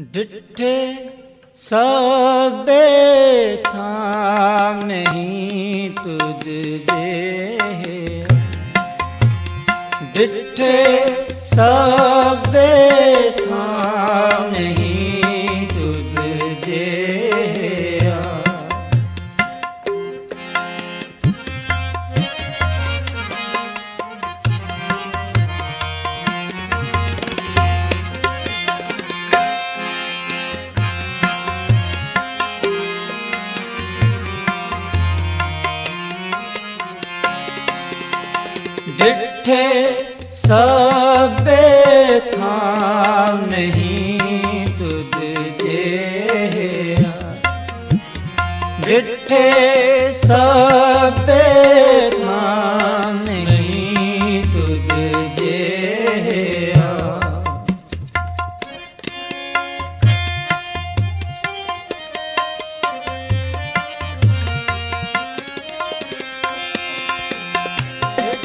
ਡਿੱਠੇ ਸਭੇ ਥਾਂ ਨਹੀਂ ਤੁਧ ਦੇ ਡਿਠੇ ਸਭੇ ਥਾਂ ਨਹੀਂ ਤੁਧ ਜਿਆ ਡਿਠੇ ਸਭੇ ਥਾਂ ਨਹੀਂ ਤੁਧ ਜਿਆ ਡਿਠੇ ਸਭੇ